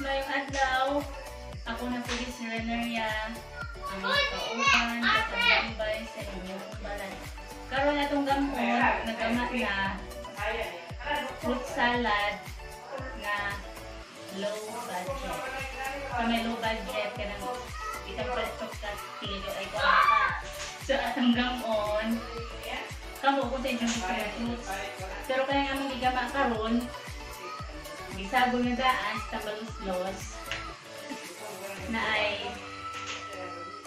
mayong adlaw. Ako na po si Reneria. Ang kauban sa pagambay sa inyong balay. Karon atong gamon, nagama na fruit salad na low budget. Sa may low budget, kanang itang plastok ka tilo ay ko Sa atong gamon, kamo ko sa inyong mga fruits. Pero kaya nga mong igama karon, gisagol nga daan sa tambaluslos na ay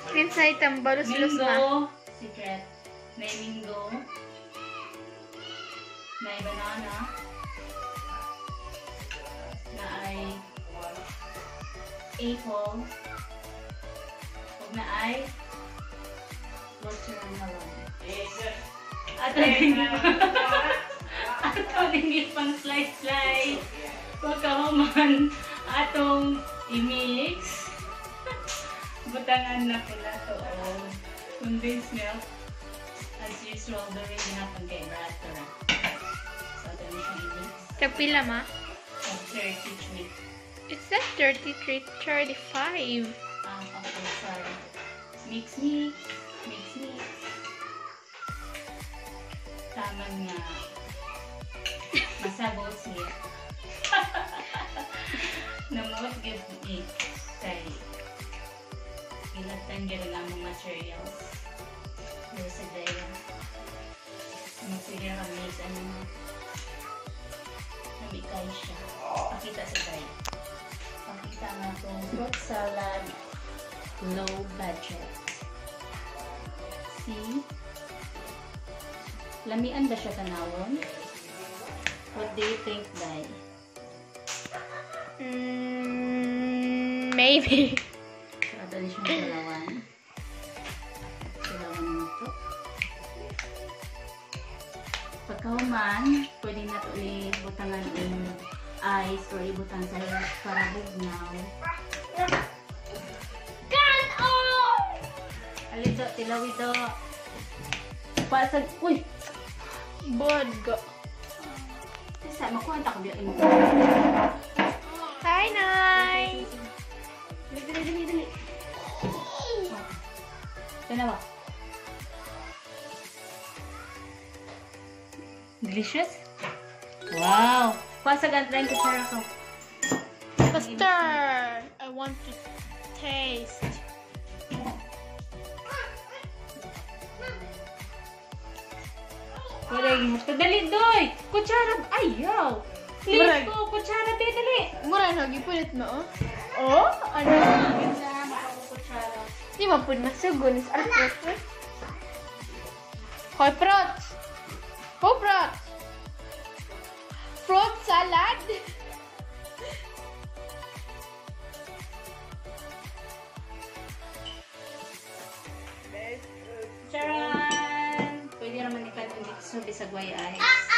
Inside tambalos-los ma. Mingo, secret. May mingo. May banana. Na ay apple. Huwag na ay watermelon. At hindi At hindi pang slice-slice. Huwag ka man atong i-mix. Butangan na pula to o condensed milk. As usual, the way na pag kay. So, na siya i-mix. Kapila ma. Of 33. It's that 33, 35. Um, okay, sorry. Mix, mix. Mix, mix. Tama nga. Masabot siya. Namot good mix. Sorry. Ilatan gano'n ang mga materials. Pero sa daya. Ano sige ka mix, ano. Namikay siya. Pakita sa daya. Pakita nga itong fruit salad. Low budget. See? Lamian ba siya tanawon? What do you think, Dai? Maybe. So, ito na siyang dalawan. Dalawan nito. Pagkahuman, pwede na ito ibutangan in ice or ibutang sa para bugnaw. Alito, tilawi to. Pasag, uy! Bodgo. Sa makuha ko biya. Hi, Nay! Dali, dali, dali. Dalawa. Delicious? Wow! Pasag ang trying kutsara ko. Custard! I want to taste. Yung gusto. Dali, doy! Kutsara! Ayaw! Please Murag. ko! Kutsara, dali! Mura na, gipulit mo, oh. Oh? Ano? Ganda, makakukutsara. Di ba po masugon is arpot? Hoy, prot! Ho, prot! Fruit salad? Charan! Pwede naman dito sa bisagway ay. Mm.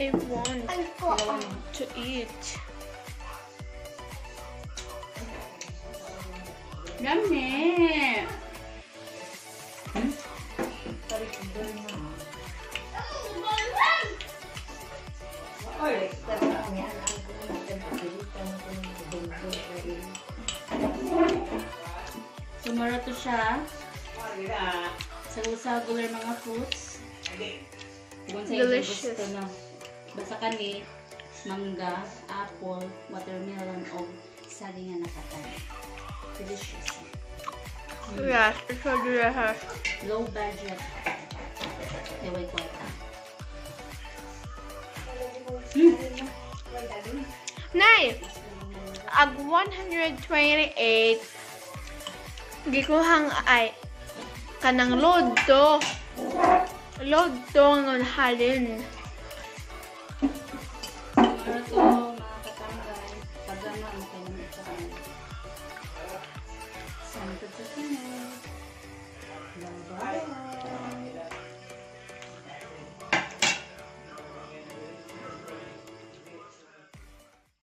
I want to eat. Yummy! Sumara to siya. Sa usagular mga fruits. Inyo Delicious. Basta kani, mangga, apple, watermelon, o saging nga nakatay. Delicious. Yes, it's so delicious. Low budget. Deway kwarta. Nay! Ag 128 gikuhang ay kanang load to. Load to ng halin. Bye-bye.